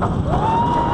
Oh!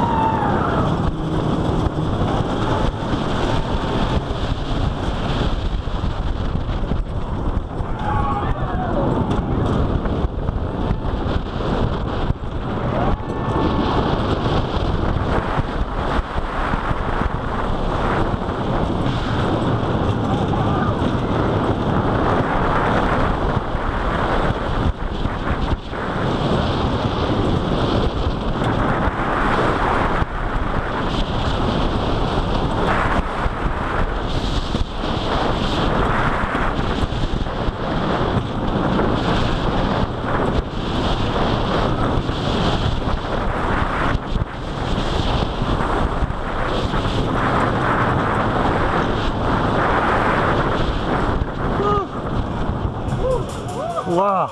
ว้าว